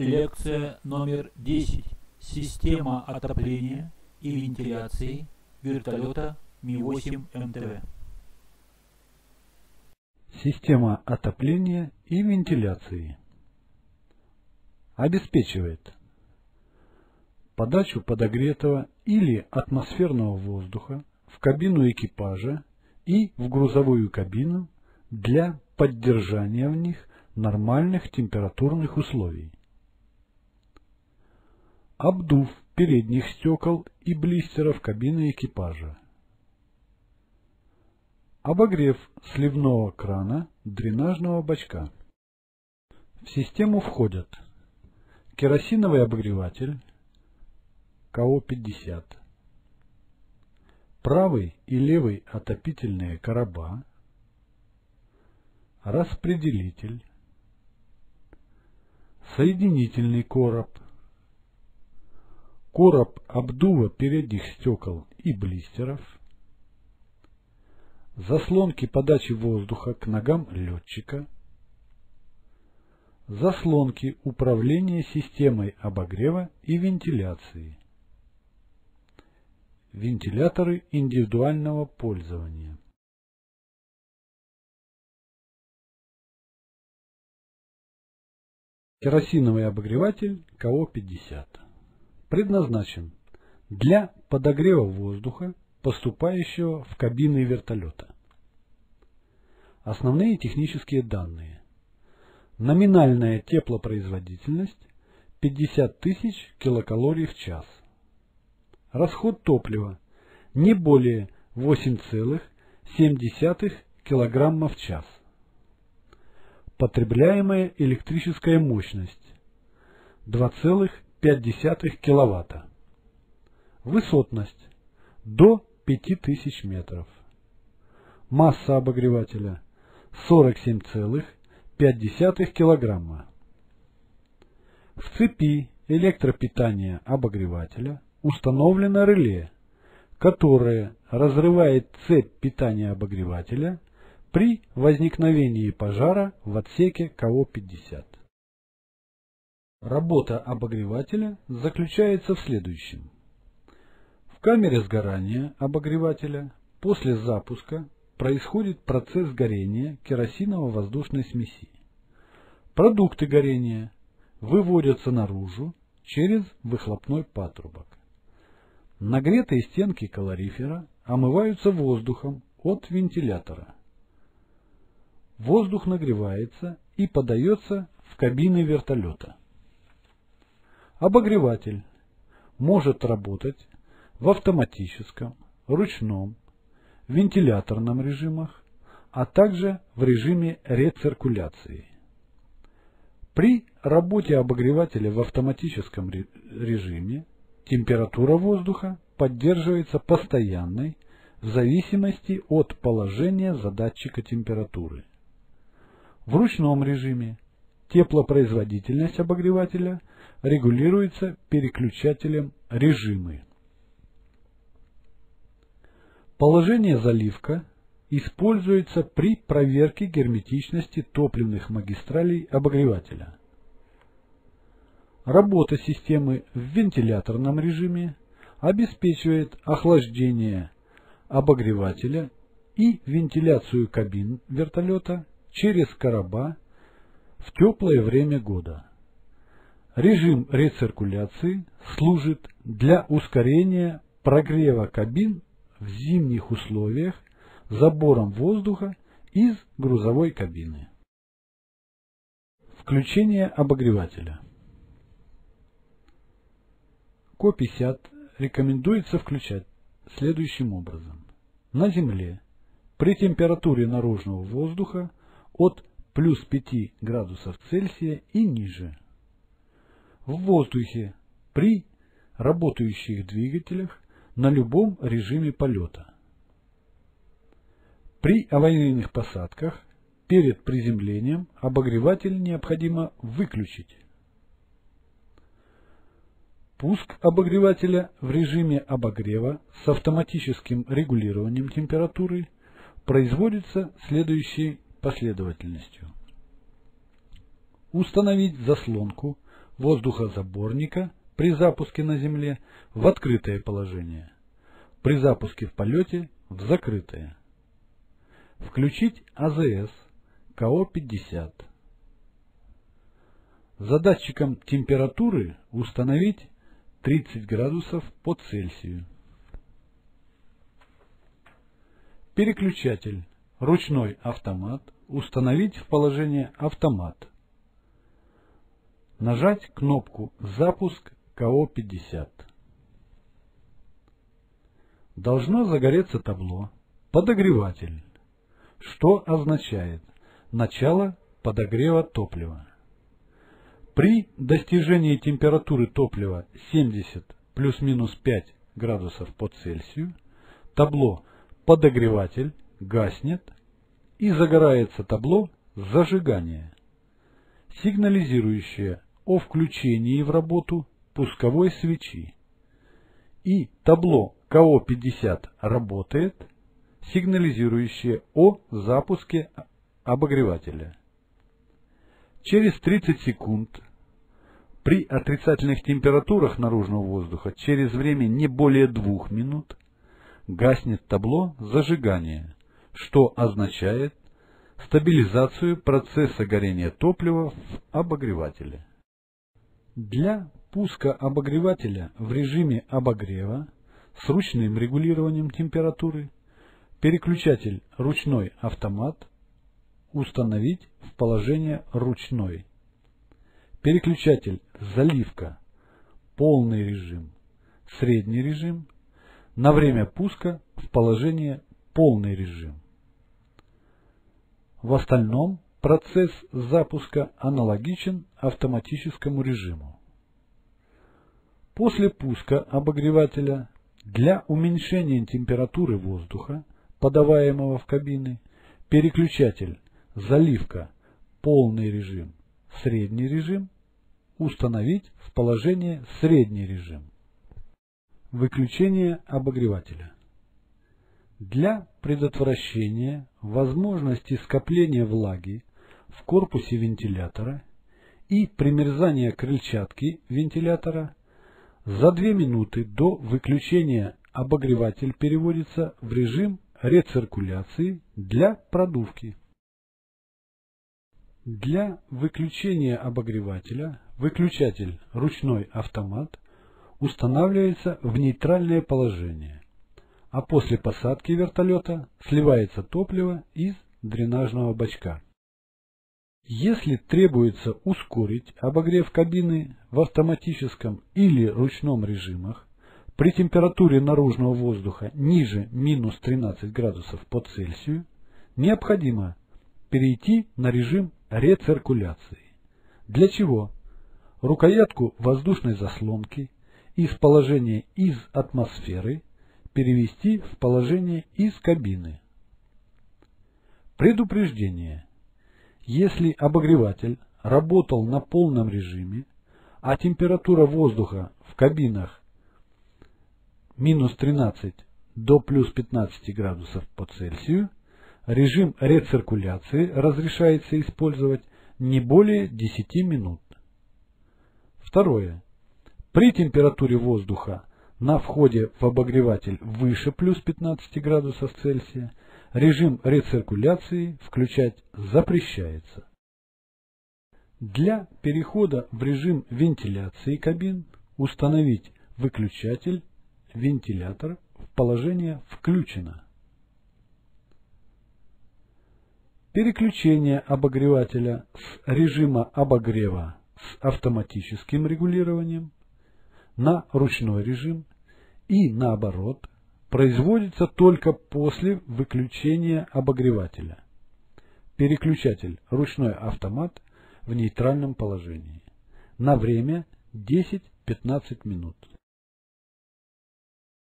Лекция номер 10. Система отопления и вентиляции вертолета Ми-8 МТВ. Система отопления и вентиляции обеспечивает подачу подогретого или атмосферного воздуха в кабину экипажа и в грузовую кабину для поддержания в них нормальных температурных условий. Обдув передних стекол и блистеров кабины экипажа. Обогрев сливного крана дренажного бачка. В систему входят керосиновый обогреватель КО-50, правый и левый отопительные короба, распределитель, соединительный короб, короб обдува передних стекол и блистеров, заслонки подачи воздуха к ногам летчика, заслонки управления системой обогрева и вентиляции, вентиляторы индивидуального пользования. Керосиновый обогреватель КО-50 предназначен для подогрева воздуха, поступающего в кабины вертолета. Основные технические данные. Номинальная теплопроизводительность 50 тысяч килокалорий в час. Расход топлива не более 8,7 кг в час. Потребляемая электрическая мощность 2,5 кВт. Высотность до 5000 метров. Масса обогревателя 47,5 кг. В цепи электропитания обогревателя установлено реле, которое разрывает цепь питания обогревателя при возникновении пожара в отсеке КО-50. Работа обогревателя заключается в следующем. В камере сгорания обогревателя после запуска происходит процесс горения керосиново-воздушной смеси. Продукты горения выводятся наружу через выхлопной патрубок. Нагретые стенки калорифера омываются воздухом от вентилятора – Воздух нагревается и подается в кабины вертолета. Обогреватель может работать в автоматическом, ручном, вентиляторном режимах, а также в режиме рециркуляции. При работе обогревателя в автоматическом режиме температура воздуха поддерживается постоянной в зависимости от положения задатчика температуры. В ручном режиме теплопроизводительность обогревателя регулируется переключателем режимы. Положение заливка используется при проверке герметичности топливных магистралей обогревателя. Работа системы в вентиляторном режиме обеспечивает охлаждение обогревателя и вентиляцию кабин вертолета через короба в теплое время года. Режим рециркуляции служит для ускорения прогрева кабин в зимних условиях забором воздуха из грузовой кабины. Включение обогревателя. КО-50 рекомендуется включать следующим образом. На Земле при температуре наружного воздуха от плюс 5 градусов Цельсия и ниже. В воздухе при работающих двигателях на любом режиме полета. При аварийных посадках перед приземлением обогреватель необходимо выключить. Пуск обогревателя в режиме обогрева с автоматическим регулированием температуры производится следующей последовательностью. Установить заслонку воздухозаборника при запуске на Земле в открытое положение, при запуске в полете в закрытое. Включить АЗС КО-50. За датчиком температуры установить 30 градусов по Цельсию. Переключатель ручной автомат установить в положение автомат. Нажать кнопку «Запуск КО-50». Должно загореться табло «Подогреватель», что означает начало подогрева топлива. При достижении температуры топлива 70 плюс-минус 5 градусов по Цельсию табло «Подогреватель» гаснет и загорается табло зажигания, сигнализирующее о включении в работу пусковой свечи. И табло КО-50 работает, сигнализирующее о запуске обогревателя. Через 30 секунд при отрицательных температурах наружного воздуха через время не более двух минут гаснет табло зажигания, что означает стабилизацию процесса горения топлива в обогревателе. Для пуска обогревателя в режиме обогрева с ручным регулированием температуры переключатель ручной автомат установить в положение ручной. Переключатель заливка полный режим, средний режим на время пуска в положение полный режим. В остальном процесс запуска аналогичен автоматическому режиму. После пуска обогревателя для уменьшения температуры воздуха, подаваемого в кабины, переключатель заливка полный режим, средний режим установить в положение средний режим. Выключение обогревателя. Для предотвращения возможности скопления влаги в корпусе вентилятора и примерзания крыльчатки вентилятора за 2 минуты до выключения обогреватель переводится в режим рециркуляции для продувки. Для выключения обогревателя выключатель ручной автомат устанавливается в нейтральное положение, а после посадки вертолета сливается топливо из дренажного бачка. Если требуется ускорить обогрев кабины в автоматическом или ручном режимах при температуре наружного воздуха ниже минус 13 градусов по Цельсию, необходимо перейти на режим рециркуляции. Для чего? Рукоятку воздушной заслонки из положения из атмосферы перевести в положение из кабины. Предупреждение. Если обогреватель работал на полном режиме, а температура воздуха в кабинах минус 13 до плюс 15 градусов по Цельсию, режим рециркуляции разрешается использовать не более 10 минут. Второе. При температуре воздуха на входе в обогреватель выше плюс 15 градусов Цельсия режим рециркуляции включать запрещается. Для перехода в режим вентиляции кабин установить выключатель вентилятор в положение «включено». Переключение обогревателя с режима обогрева с автоматическим регулированием на ручной режим и наоборот производится только после выключения обогревателя. Переключатель ручной автомат в нейтральном положении на время 10-15 минут.